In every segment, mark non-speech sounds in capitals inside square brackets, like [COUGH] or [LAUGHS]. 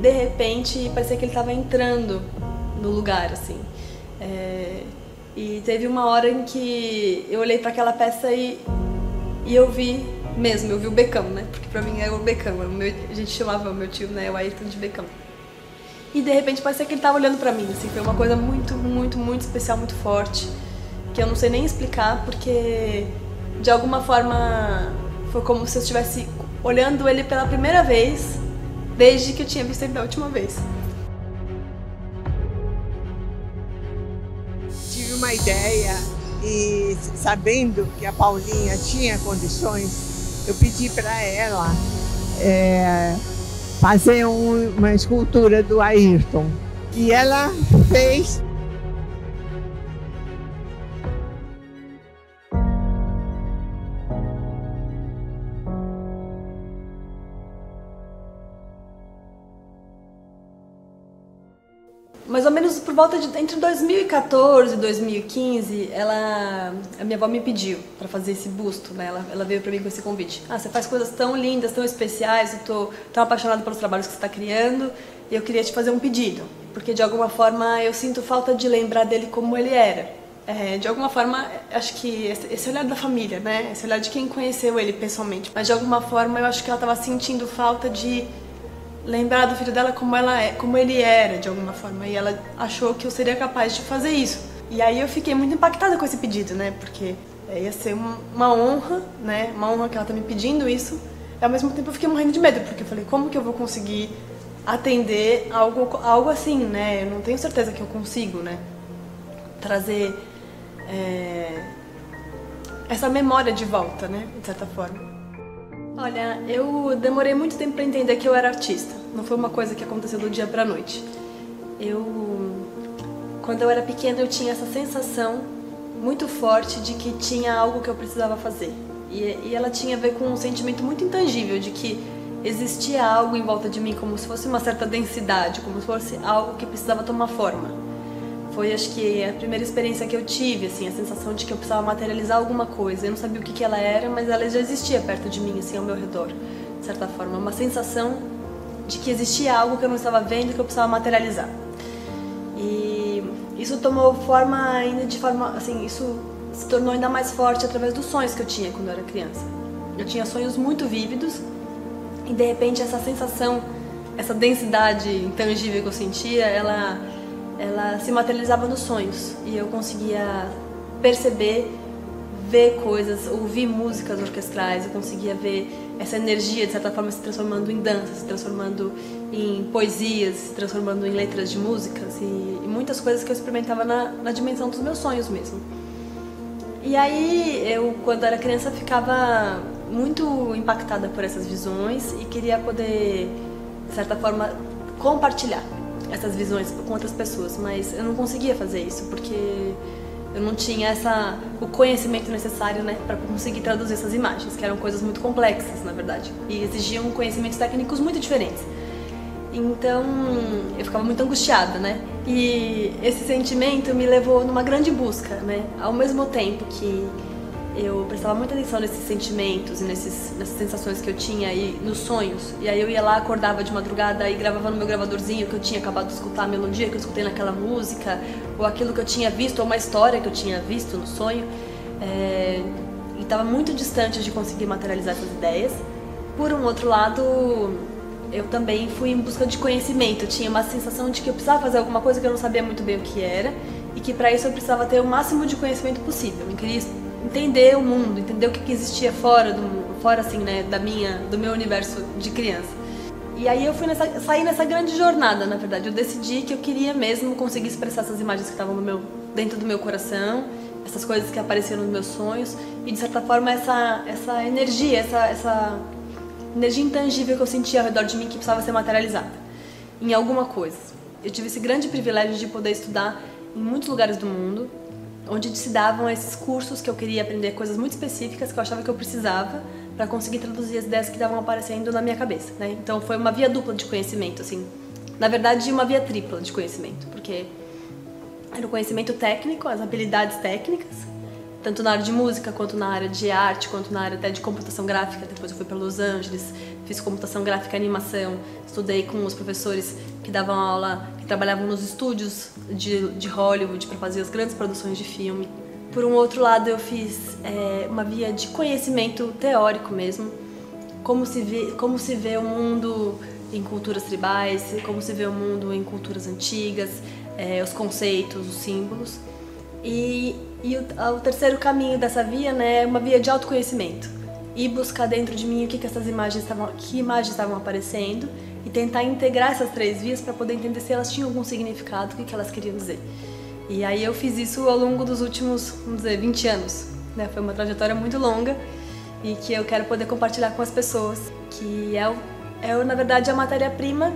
de repente parecia que ele estava entrando no lugar, assim. É, e teve uma hora em que eu olhei para aquela peça e, e eu vi mesmo, eu vi o Becão, né? Porque pra mim é o Becão, meu, a gente chamava o meu tio, né, o Ayrton de Becão. E de repente parecia que ele tava olhando para mim, assim, foi uma coisa muito, muito, muito especial, muito forte, que eu não sei nem explicar, porque de alguma forma foi como se eu estivesse olhando ele pela primeira vez desde que eu tinha visto ele da última vez. Tive uma ideia e sabendo que a Paulinha tinha condições, eu pedi para ela é, fazer um, uma escultura do Ayrton. E ela fez mais ou menos por volta de entre 2014 e 2015, ela a minha avó me pediu para fazer esse busto, né? Ela, ela veio para mim com esse convite. Ah, você faz coisas tão lindas, tão especiais, eu tô tão apaixonada pelos trabalhos que você está criando, e eu queria te fazer um pedido, porque de alguma forma eu sinto falta de lembrar dele como ele era. É, de alguma forma, acho que esse olhar da família, né? Esse olhar de quem conheceu ele pessoalmente. Mas de alguma forma eu acho que ela estava sentindo falta de lembrar do filho dela como ela é, como ele era de alguma forma e ela achou que eu seria capaz de fazer isso. E aí eu fiquei muito impactada com esse pedido, né? Porque ia ser uma honra, né? Uma honra que ela tá me pedindo isso. E ao mesmo tempo eu fiquei morrendo de medo, porque eu falei, como que eu vou conseguir atender algo, algo assim, né? Eu não tenho certeza que eu consigo, né? Trazer é, essa memória de volta, né? De certa forma. Olha, eu demorei muito tempo para entender que eu era artista. Não foi uma coisa que aconteceu do dia para noite. Eu, quando eu era pequena, eu tinha essa sensação muito forte de que tinha algo que eu precisava fazer. E, e ela tinha a ver com um sentimento muito intangível de que existia algo em volta de mim, como se fosse uma certa densidade, como se fosse algo que precisava tomar forma foi acho que a primeira experiência que eu tive, assim, a sensação de que eu precisava materializar alguma coisa. Eu não sabia o que, que ela era, mas ela já existia perto de mim, assim, ao meu redor, de certa forma. Uma sensação de que existia algo que eu não estava vendo que eu precisava materializar. E isso tomou forma ainda de forma, assim, isso se tornou ainda mais forte através dos sonhos que eu tinha quando eu era criança. Eu tinha sonhos muito vívidos e de repente essa sensação, essa densidade intangível que eu sentia, ela ela se materializava nos sonhos e eu conseguia perceber, ver coisas, ouvir músicas orquestrais, eu conseguia ver essa energia de certa forma se transformando em dança, se transformando em poesias, se transformando em letras de músicas e, e muitas coisas que eu experimentava na, na dimensão dos meus sonhos mesmo. E aí eu, quando era criança, ficava muito impactada por essas visões e queria poder, de certa forma, compartilhar essas visões com outras pessoas, mas eu não conseguia fazer isso porque eu não tinha essa o conhecimento necessário, né, para conseguir traduzir essas imagens, que eram coisas muito complexas, na verdade, e exigiam conhecimentos técnicos muito diferentes. Então, eu ficava muito angustiada, né? E esse sentimento me levou numa grande busca, né? Ao mesmo tempo que eu prestava muita atenção nesses sentimentos e nesses, nessas sensações que eu tinha aí nos sonhos. E aí eu ia lá, acordava de madrugada e gravava no meu gravadorzinho que eu tinha acabado de escutar, a melodia que eu escutei naquela música, ou aquilo que eu tinha visto, ou uma história que eu tinha visto no sonho. É, e estava muito distante de conseguir materializar essas ideias. Por um outro lado, eu também fui em busca de conhecimento. Eu tinha uma sensação de que eu precisava fazer alguma coisa que eu não sabia muito bem o que era e que para isso eu precisava ter o máximo de conhecimento possível. Eu queria entender o mundo, entender o que, que existia fora do fora assim, né, da minha, do meu universo de criança. E aí eu fui nessa, saí nessa grande jornada, na verdade. Eu decidi que eu queria mesmo conseguir expressar essas imagens que estavam no meu, dentro do meu coração, essas coisas que apareciam nos meus sonhos e de certa forma essa essa energia, essa essa energia intangível que eu sentia ao redor de mim que precisava ser materializada em alguma coisa. Eu tive esse grande privilégio de poder estudar em muitos lugares do mundo, onde se davam esses cursos que eu queria aprender coisas muito específicas que eu achava que eu precisava para conseguir traduzir as ideias que estavam aparecendo na minha cabeça, né? Então foi uma via dupla de conhecimento, assim. Na verdade, uma via tripla de conhecimento, porque era o conhecimento técnico, as habilidades técnicas, tanto na área de música, quanto na área de arte, quanto na área até de computação gráfica. Depois eu fui para Los Angeles, fiz computação gráfica e animação, estudei com os professores que davam aula, que trabalhavam nos estúdios de, de Hollywood para fazer as grandes produções de filme. Por um outro lado, eu fiz é, uma via de conhecimento teórico mesmo, como se vê, como se vê o mundo em culturas tribais, como se vê o mundo em culturas antigas, é, os conceitos, os símbolos. E, e o, o, terceiro caminho dessa via né, é uma via de autoconhecimento. E buscar dentro de mim o que, que essas imagens estavam, que imagens estavam aparecendo e tentar integrar essas três vias para poder entender se elas tinham algum significado, o que, que elas queriam dizer. E aí eu fiz isso ao longo dos últimos, vamos dizer, 20 anos. Né? Foi uma trajetória muito longa e que eu quero poder compartilhar com as pessoas, que é, é na verdade a matéria-prima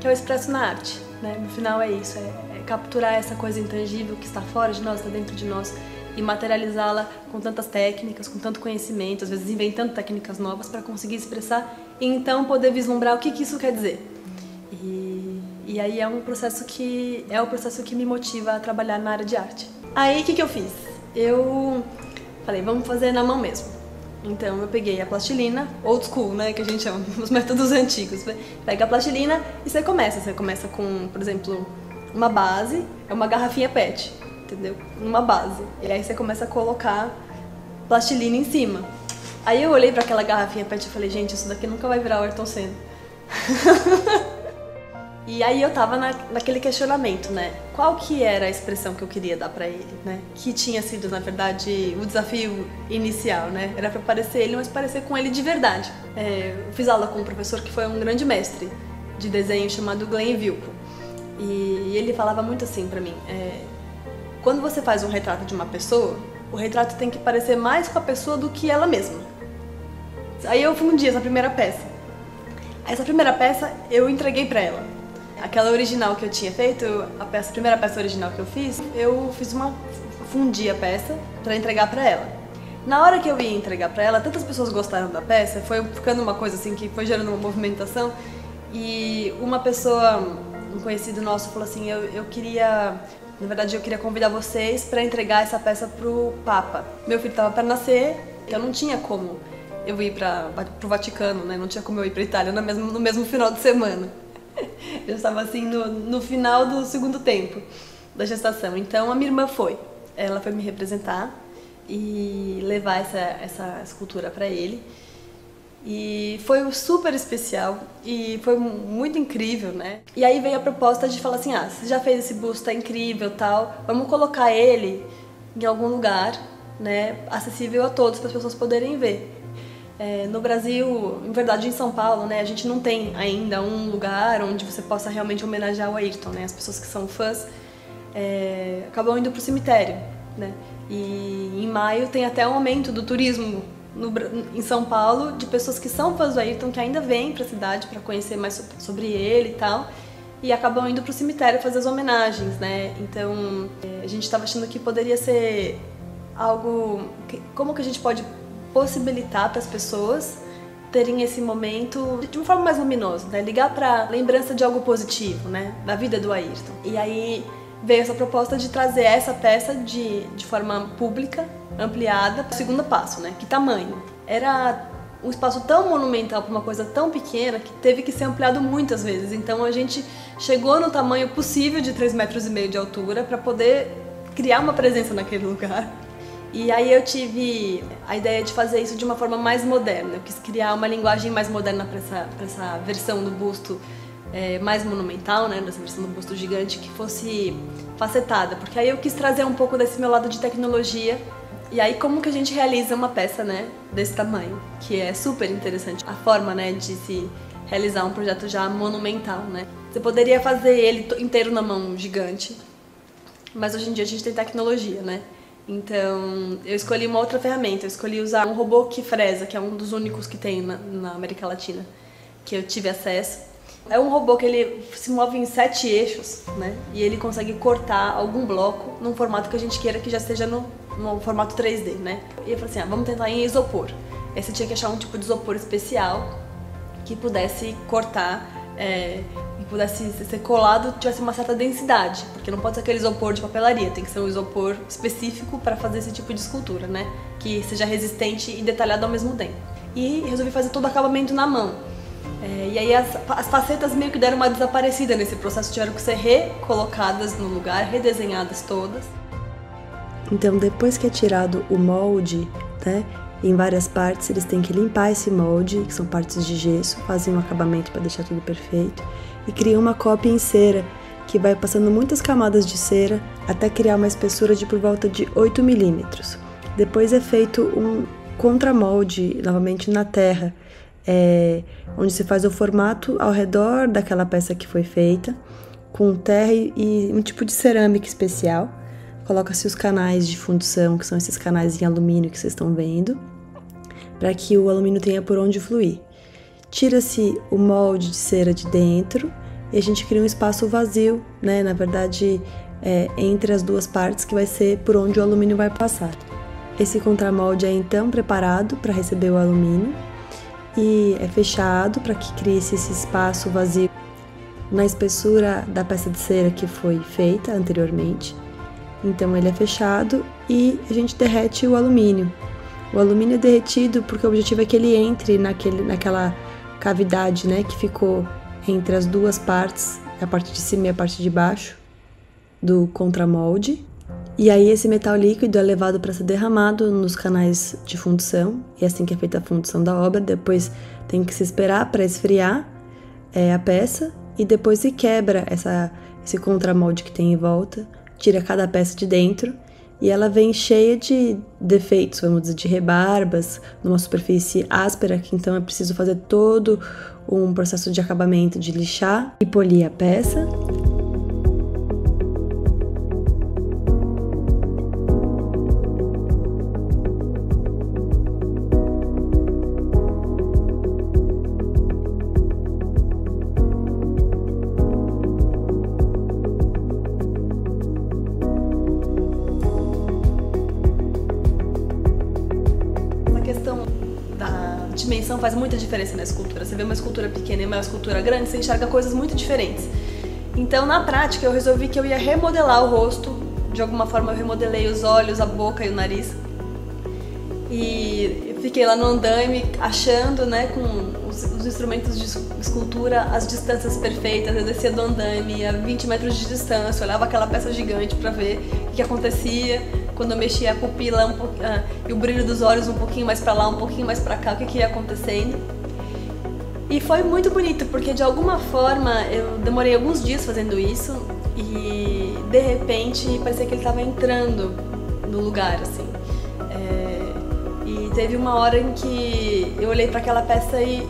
que eu expresso na arte. Né? No final é isso, é, é capturar essa coisa intangível que está fora de nós, está dentro de nós e materializá-la com tantas técnicas, com tanto conhecimento, às vezes inventando técnicas novas para conseguir expressar e então poder vislumbrar o que, que isso quer dizer. E, e aí é um processo que é o processo que me motiva a trabalhar na área de arte. Aí o que, que eu fiz? Eu falei, vamos fazer na mão mesmo. Então eu peguei a plastilina, old school, né, que a gente chama, [LAUGHS] os métodos antigos. Pega a plastilina e você começa. Você começa com, por exemplo, uma base, é uma garrafinha PET, entendeu? Uma base. E aí você começa a colocar plastilina em cima. Aí eu olhei para aquela garrafinha PET e falei, gente, isso daqui nunca vai virar o Ayrton Senna. [LAUGHS] E aí eu tava na, naquele questionamento, né? Qual que era a expressão que eu queria dar para ele, né? Que tinha sido, na verdade, o desafio inicial, né? Era para parecer ele, mas parecer com ele de verdade. É, eu fiz aula com um professor que foi um grande mestre de desenho chamado Glenn Vilko. E ele falava muito assim para mim, é, quando você faz um retrato de uma pessoa, o retrato tem que parecer mais com a pessoa do que ela mesma. Aí eu fundi essa primeira peça. Essa primeira peça eu entreguei para ela aquela original que eu tinha feito, a peça, a primeira peça original que eu fiz, eu fiz uma fundi a peça para entregar para ela. Na hora que eu ia entregar para ela, tantas pessoas gostaram da peça, foi ficando uma coisa assim que foi gerando uma movimentação e uma pessoa, um conhecido nosso, falou assim: eu, eu queria na verdade, eu queria convidar vocês para entregar essa peça pro Papa. Meu filho estava para nascer, então não tinha como eu ir para o Vaticano, né? Não tinha como eu ir para Itália no mesmo, no mesmo final de semana. [LAUGHS] Eu estava assim no, no final do segundo tempo da gestação. Então a minha irmã foi. Ela foi me representar e levar essa, essa escultura para ele. E foi super especial e foi muito incrível, né? E aí veio a proposta de falar assim: ah, você já fez esse busto, tá incrível tal, vamos colocar ele em algum lugar, né? Acessível a todos, para as pessoas poderem ver. É, no Brasil, em verdade em São Paulo, né, a gente não tem ainda um lugar onde você possa realmente homenagear o Ayrton, né? As pessoas que são fãs é, acabam indo para o cemitério, né? E em maio tem até um aumento do turismo no, em São Paulo de pessoas que são fãs do Ayrton que ainda vêm para a cidade para conhecer mais sobre ele e tal e acabam indo para o cemitério fazer as homenagens, né? Então é, a gente estava achando que poderia ser algo como que a gente pode possibilitar para as pessoas terem esse momento de uma forma mais luminosa, né? Ligar para lembrança de algo positivo, né? Da vida do Ayrton. E aí veio essa proposta de trazer essa peça de, de forma pública, ampliada, o segundo passo, né? Que tamanho? Era um espaço tão monumental para uma coisa tão pequena que teve que ser ampliado muitas vezes. Então a gente chegou no tamanho possível de 3 metros e meio de altura para poder criar uma presença naquele lugar e aí eu tive a ideia de fazer isso de uma forma mais moderna. Eu quis criar uma linguagem mais moderna para essa, essa versão do busto é, mais monumental, né, dessa versão do busto gigante, que fosse facetada. Porque aí eu quis trazer um pouco desse meu lado de tecnologia. E aí como que a gente realiza uma peça, né, desse tamanho, que é super interessante. A forma, né, de se realizar um projeto já monumental, né. Você poderia fazer ele inteiro na mão gigante, mas hoje em dia a gente tem tecnologia, né? Então, eu escolhi uma outra ferramenta. Eu escolhi usar um robô que fresa, que é um dos únicos que tem na, na América Latina, que eu tive acesso. É um robô que ele se move em sete eixos, né? E ele consegue cortar algum bloco num formato que a gente queira que já esteja no, no formato 3D, né? E eu falei assim, ah, vamos tentar em isopor. Aí você tinha que achar um tipo de isopor especial que pudesse cortar é, pudesse ser colado tivesse uma certa densidade, porque não pode ser aquele isopor de papelaria, tem que ser um isopor específico para fazer esse tipo de escultura, né? Que seja resistente e detalhado ao mesmo tempo. E resolvi fazer todo o acabamento na mão. É, e aí as, as facetas meio que deram uma desaparecida nesse processo, tiveram que ser recolocadas no lugar, redesenhadas todas. Então, depois que é tirado o molde, né, em várias partes, eles têm que limpar esse molde, que são partes de gesso, fazem um acabamento para deixar tudo perfeito e criam uma cópia em cera, que vai passando muitas camadas de cera até criar uma espessura de por volta de 8 milímetros. Depois é feito um contramolde novamente na terra, é, onde se faz o formato ao redor daquela peça que foi feita, com terra e um tipo de cerâmica especial. Coloca-se os canais de fundição, que são esses canais em alumínio que vocês estão vendo, para que o alumínio tenha por onde fluir. Tira-se o molde de cera de dentro e a gente cria um espaço vazio, né? Na verdade, é, entre as duas partes, que vai ser por onde o alumínio vai passar. Esse contramolde é então preparado para receber o alumínio e é fechado para que crie-se esse espaço vazio na espessura da peça de cera que foi feita anteriormente. Então ele é fechado e a gente derrete o alumínio. O alumínio é derretido porque o objetivo é que ele entre naquele, naquela cavidade né, que ficou entre as duas partes, a parte de cima e a parte de baixo do contramolde. E aí esse metal líquido é levado para ser derramado nos canais de fundição, e é assim que é feita a fundição da obra. Depois tem que se esperar para esfriar é, a peça e depois se quebra essa, esse contramolde que tem em volta, tira cada peça de dentro e ela vem cheia de defeitos, vamos dizer, de rebarbas, numa superfície áspera, que então é preciso fazer todo um processo de acabamento de lixar e polir a peça. Dimensão faz muita diferença na escultura. Você vê uma escultura pequena e uma escultura grande, você enxerga coisas muito diferentes. Então, na prática, eu resolvi que eu ia remodelar o rosto. De alguma forma, eu remodelei os olhos, a boca e o nariz. E fiquei lá no andaime achando, né, com os, os, instrumentos de escultura, as distâncias perfeitas. Eu descia do andaime a 20 metros de distância, olhava aquela peça gigante para ver o que acontecia quando eu mexia a pupila um ah, e o brilho dos olhos um pouquinho mais para lá, um pouquinho mais para cá, o que, que ia acontecendo. E foi muito bonito, porque de alguma forma eu demorei alguns dias fazendo isso e de repente parecia que ele estava entrando no lugar, assim. É, e teve uma hora em que eu olhei para aquela peça e,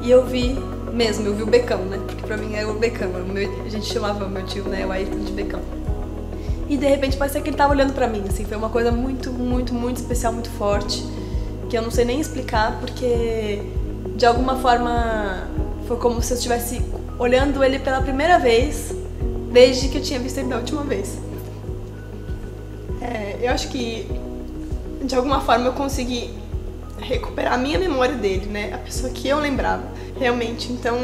e eu vi mesmo, eu vi o becão, né? Porque pra mim é o becão, meu, a gente chamava meu tio, né, o Ayrton de becão e de repente parecia que ele tava olhando para mim, assim, foi uma coisa muito, muito, muito especial, muito forte, que eu não sei nem explicar, porque de alguma forma foi como se eu estivesse olhando ele pela primeira vez desde que eu tinha visto ele da última vez. É, eu acho que de alguma forma eu consegui recuperar a minha memória dele, né? A pessoa que eu lembrava, realmente. Então,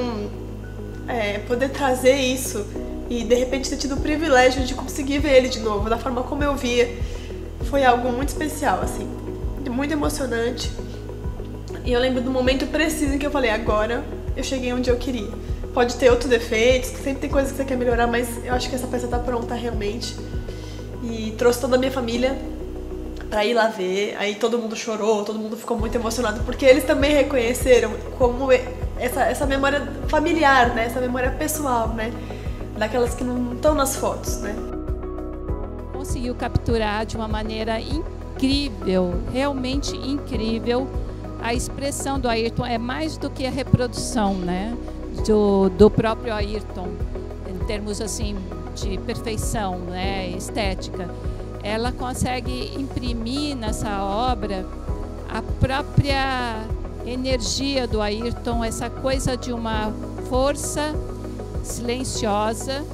é, poder trazer isso e de repente ter tido o privilégio de conseguir ver ele de novo, da forma como eu via, foi algo muito especial, assim, muito emocionante. E eu lembro do momento preciso em que eu falei: agora eu cheguei onde eu queria. Pode ter outros defeitos, sempre tem coisas que você quer melhorar, mas eu acho que essa peça tá pronta realmente. E trouxe toda a minha família pra ir lá ver. Aí todo mundo chorou, todo mundo ficou muito emocionado, porque eles também reconheceram como essa, essa memória familiar, né? Essa memória pessoal, né? daquelas que não estão nas fotos, né? Conseguiu capturar de uma maneira incrível, realmente incrível, a expressão do Ayrton. É mais do que a reprodução, né? Do, do próprio Ayrton, em termos assim de perfeição, né? Estética. Ela consegue imprimir nessa obra a própria energia do Ayrton, essa coisa de uma força silenciosa.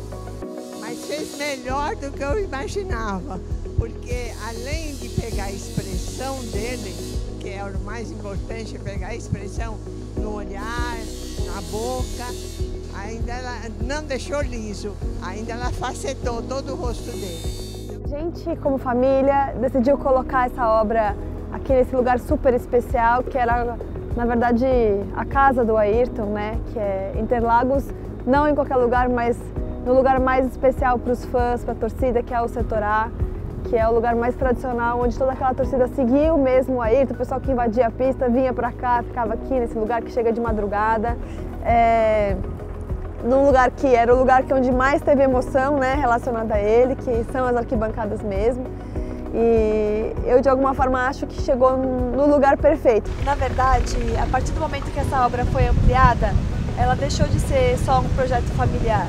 Mas fez melhor do que eu imaginava, porque além de pegar a expressão dele, que é o mais importante, pegar a expressão no olhar, na boca, ainda ela não deixou liso, ainda ela facetou todo o rosto dele. A gente, como família, decidiu colocar essa obra aqui nesse lugar super especial, que era na verdade, a casa do Ayrton, né, que é Interlagos, não em qualquer lugar, mas no lugar mais especial para os fãs, para a torcida, que é o Setor A, que é o lugar mais tradicional, onde toda aquela torcida seguiu mesmo o Ayrton, o pessoal que invadia a pista vinha para cá, ficava aqui nesse lugar que chega de madrugada. É, num lugar que era o lugar que onde mais teve emoção né, relacionada a ele, que são as arquibancadas mesmo. E eu, de alguma forma, acho que chegou no lugar perfeito. Na verdade, a partir do momento que essa obra foi ampliada, ela deixou de ser só um projeto familiar.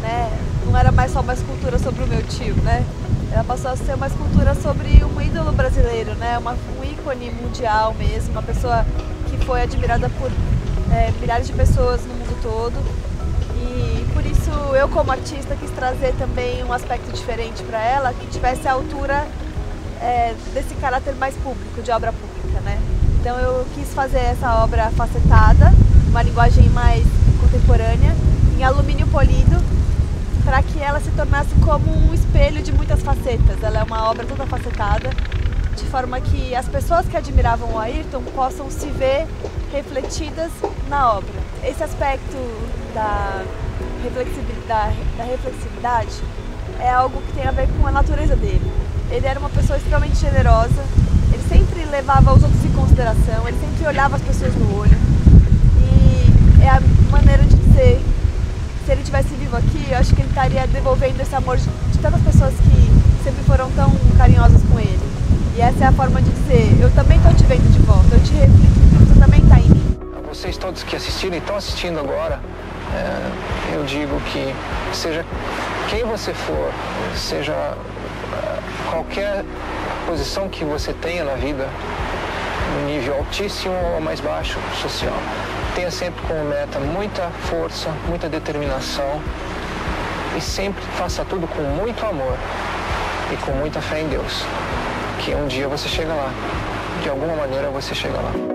Né? Não era mais só uma escultura sobre o meu tio, né? Ela passou a ser uma escultura sobre um ídolo brasileiro, né? Uma, um ícone mundial mesmo, uma pessoa que foi admirada por é, milhares de pessoas no mundo todo. E por isso eu, como artista, quis trazer também um aspecto diferente para ela, que tivesse a altura é, desse caráter mais público, de obra pública, né? Então eu quis fazer essa obra facetada, uma linguagem mais contemporânea, em alumínio polido, para que ela se tornasse como um espelho de muitas facetas. Ela é uma obra toda facetada, de forma que as pessoas que admiravam o Ayrton possam se ver refletidas na obra. Esse aspecto da reflexibilidade, da reflexividade é algo que tem a ver com a natureza dele. Ele era uma pessoa extremamente generosa, ele sempre levava os outros em consideração, ele sempre olhava as pessoas no olho. E é a maneira de dizer, se ele tivesse vivo aqui, eu acho que ele estaria devolvendo esse amor de, de tantas pessoas que sempre foram tão carinhosas com ele. E essa é a forma de dizer, eu também estou te vendo de volta, eu te reflito, você também está em mim. Vocês todos que assistiram e estão assistindo agora, é, eu digo que seja quem você for, seja qualquer posição que você tenha na vida, no nível altíssimo ou mais baixo social, tenha sempre como meta muita força, muita determinação e sempre faça tudo com muito amor e com muita fé em Deus, que um dia você chega lá, de alguma maneira você chega lá.